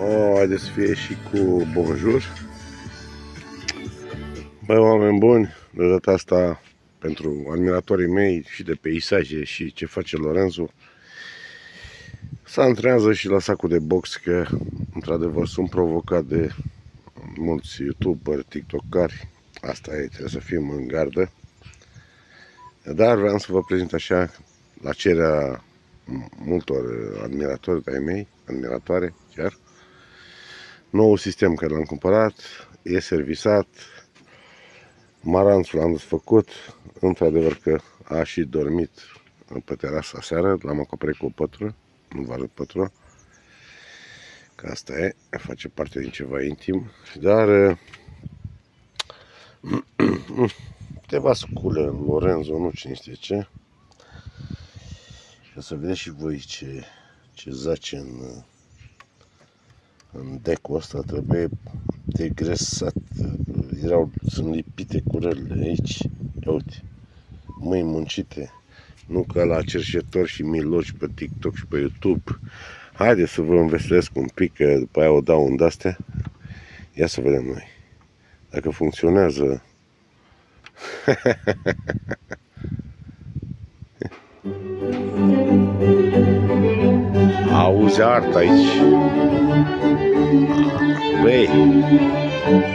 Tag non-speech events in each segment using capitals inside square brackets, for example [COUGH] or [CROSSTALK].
O, haideți să fie și cu bonjour. Băi, oameni buni, de data asta pentru admiratorii mei și de peisaje și ce face Lorenzo, să antrenează și la sacul de box, că într-adevăr sunt provocat de mulți youtuberi, tiktokari. Asta e, trebuie să fim în gardă. Dar vreau să vă prezint așa, la cererea multor admiratori de-ai mei, admiratoare chiar, nou sistem care l-am cumpărat, e servisat, maranțul l-am desfăcut, într-adevăr că a și dormit pe terasă seară, l-am acoperit cu o pătură, nu vă arăt pătură, că asta e, face parte din ceva intim, dar [CLEARS THROAT] câteva scule în Lorenzo, nu cine știe ce, ca să vedeți și voi ce, ce zace în, în decul ăsta, trebuie degresat. Erau, sunt lipite curările aici. Ia uite, mâini muncite. Nu ca la cerșetori și miloci pe TikTok și pe YouTube. Haideți să vă înveselesc un pic, că după aia o dau în astea. Ia să vedem noi. Dacă funcționează... [LAUGHS] Auzi arta aici. Băi,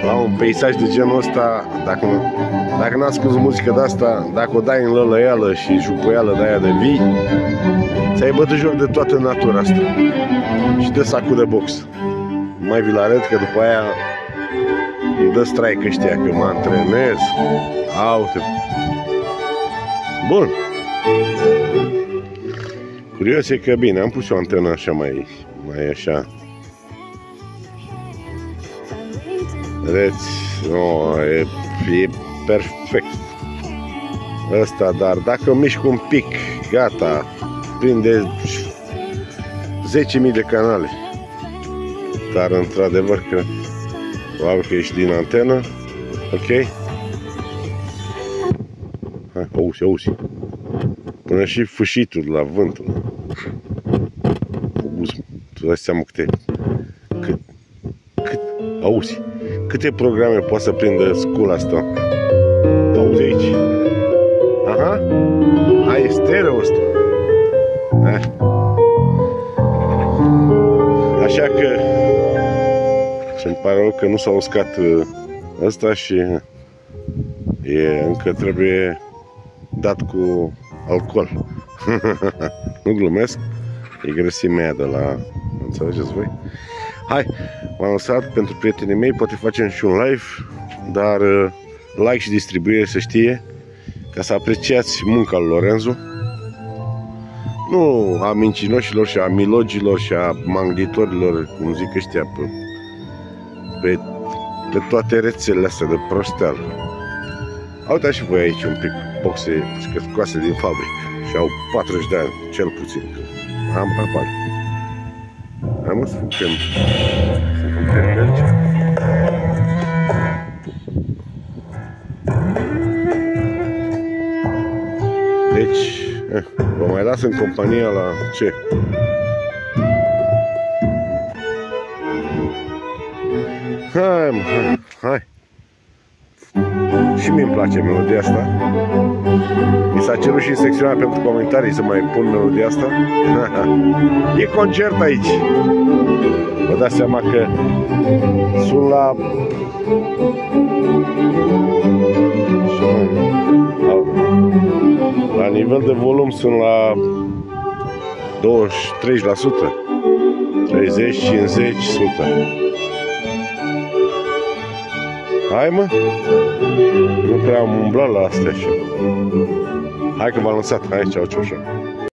la un peisaj de genul ăsta, dacă, dacă n-ați spus muzică de asta, dacă o dai în lălăială și jupoială de aia de vii, ți-ai bătut joc de toată natura asta. Și de sacul de box. Mai vi-l arăt că după aia îmi dă strike ăștia că mă antrenez. Aute. Bun. Curios e că bine, am pus o antenă așa mai, mai așa. Vedeți, no, e, e perfect. Ăsta, dar dacă mișc un pic, gata, prinde 10.000 de canale. Dar într-adevăr că probabil că ești din antenă, ok? Hai, auzi, auzi. Până și fâșitul la vântul. Auzi, tu dai seama câte... Cât, cât, auzi, câte programe poate să prindă scula asta? Auzi aici. Aha, ai stereo ăsta. Așa că să-mi pare rău că nu s-a uscat uh, ăsta și e, încă trebuie dat cu alcool. [LAUGHS] nu glumesc, e grăsimea de la... Înțelegeți voi? Hai, m-am lăsat pentru prietenii mei, poate facem și un live, dar uh, like și distribuire să știe, ca să apreciați munca lui Lorenzo. Nu a mincinoșilor și a milogilor și a manglitorilor, cum zic ăștia, pe, pe, pe toate rețelele astea de prostel. Au și voi aici un pic boxe scoase din fabrică și au 40 de ani, cel puțin. Am apar. Hai mă să funcem. Să funcem merge. Deci, eh, vă mai las în compania la ce? Hai, mă, hai, hai. Și mie îmi place melodia asta. Mi s-a cerut și în secțiunea pentru comentarii să mai pun melodia asta. [LAUGHS] e concert aici. Vă dați seama că sunt la... La nivel de volum sunt la 23%. 30, 50, 100. Hai mă! Nu prea am umblat la astea așa. Hai că v-am lăsat. Hai, ceau, ceau, ceau.